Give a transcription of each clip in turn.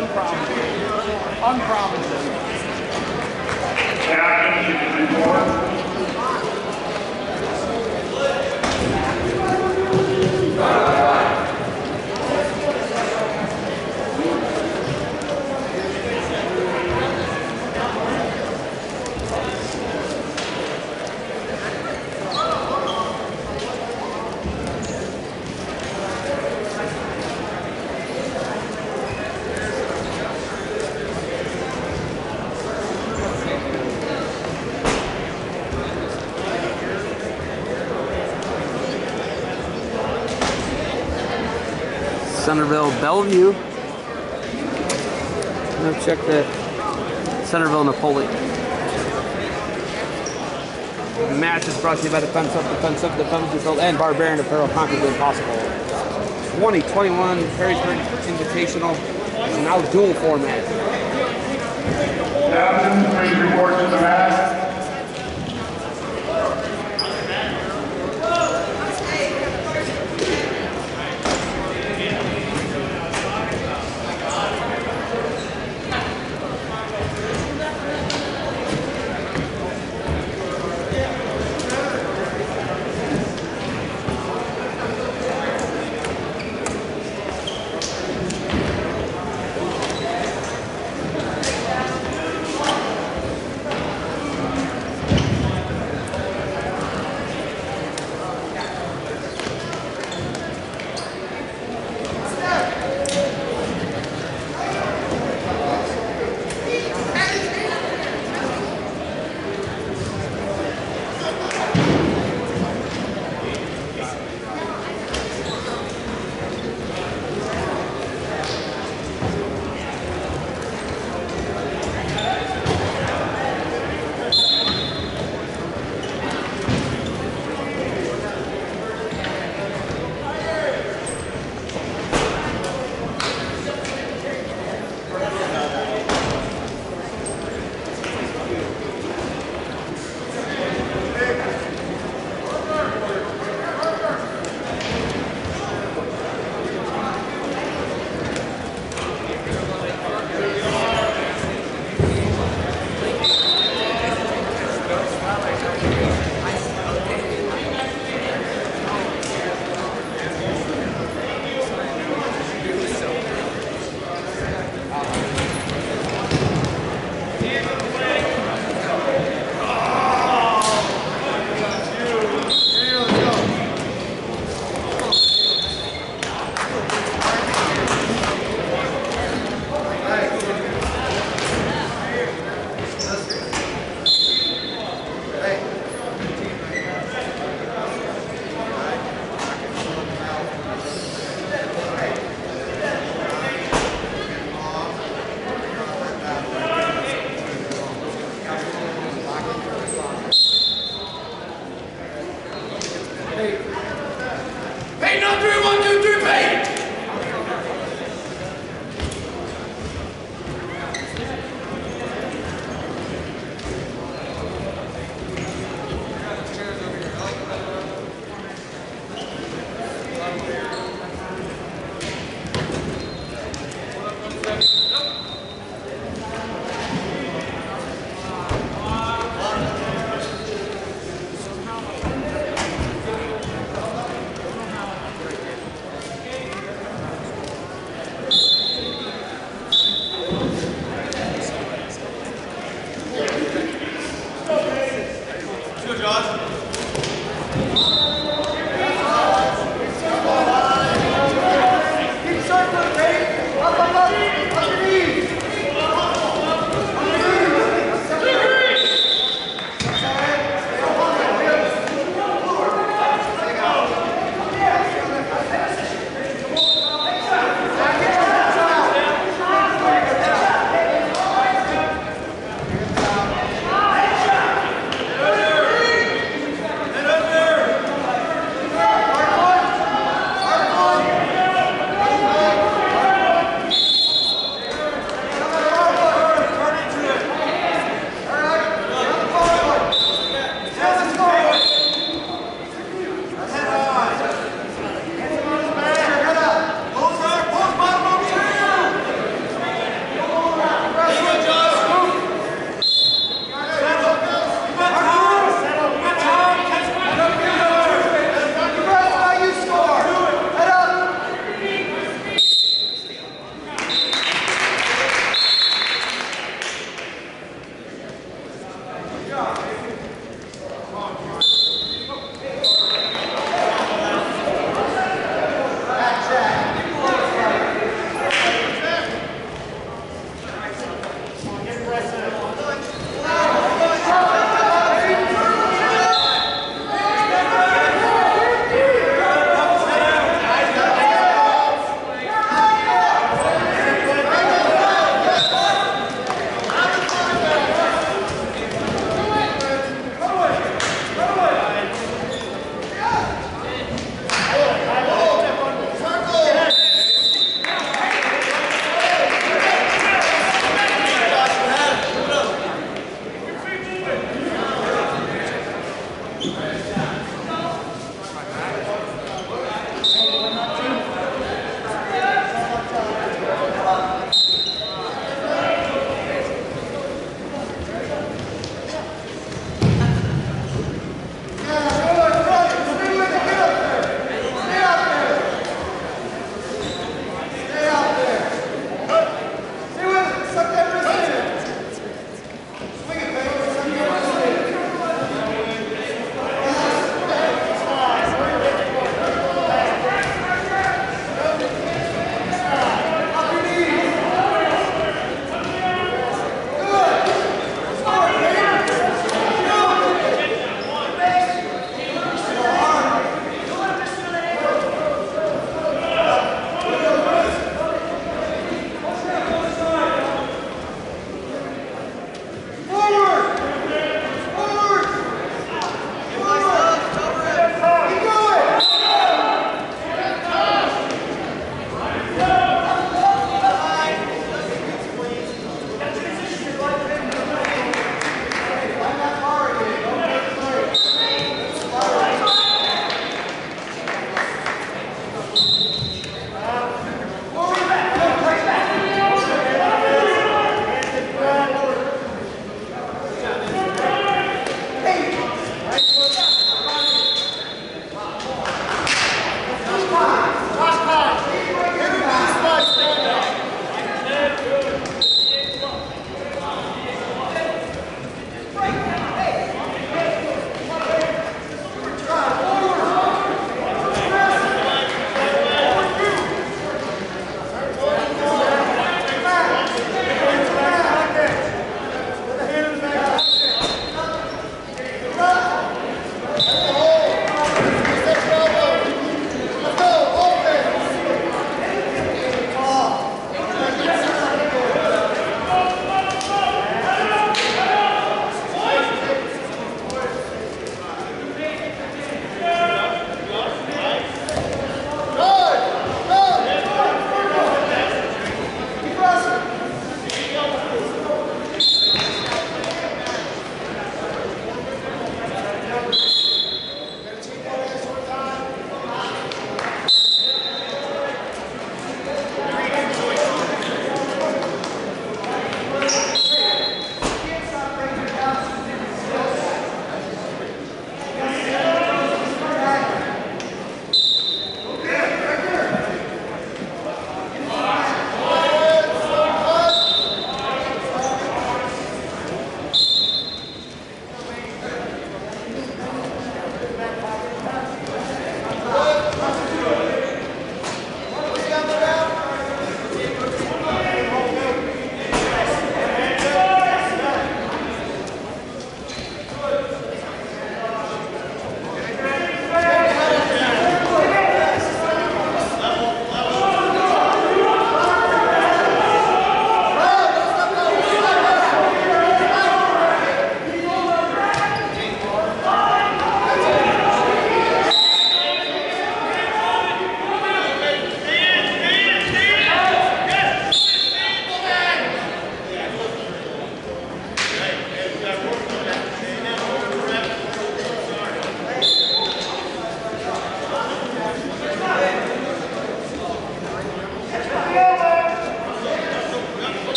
Unpromising. Unpromising. Captain, report. Centerville Bellevue. Now check the Centerville Napoleon. The match is brought to you by Defense Soap, Defense Soap, Defense Yourself, and Barbarian Apparel Conquer Impossible. 2021 Perrysburg Invitational now dual format. Captain, please report to the mat.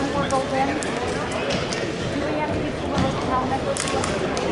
one more gold in. Do we have to get two hundred pound necklaces?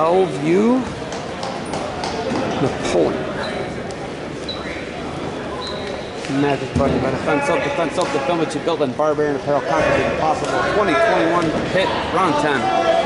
Bellevue Napoleon. Magic Button by Defense of Defense of the film that you built in Barbarian Apparel Conquered Impossible 2021 Pit Round 10.